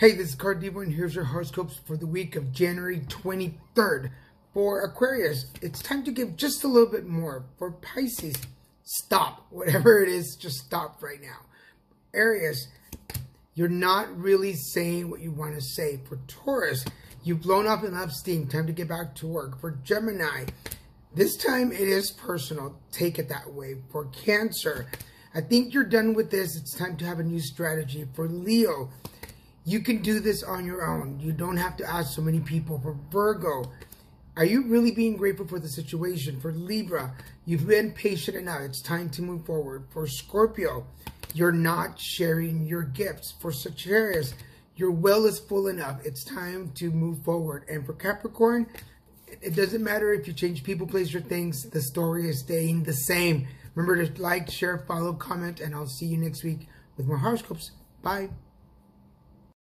Hey, this is Card Divo, and here's your horoscopes for the week of January 23rd. For Aquarius, it's time to give just a little bit more. For Pisces, stop. Whatever it is, just stop right now. Aries, you're not really saying what you want to say. For Taurus, you've blown up enough steam. Time to get back to work. For Gemini, this time it is personal. Take it that way. For Cancer, I think you're done with this. It's time to have a new strategy. For Leo, you can do this on your own. You don't have to ask so many people. For Virgo, are you really being grateful for the situation? For Libra, you've been patient enough. It's time to move forward. For Scorpio, you're not sharing your gifts. For Sagittarius, your well is full enough. It's time to move forward. And for Capricorn, it doesn't matter if you change people, place, or things. The story is staying the same. Remember to like, share, follow, comment, and I'll see you next week with more horoscopes. Bye.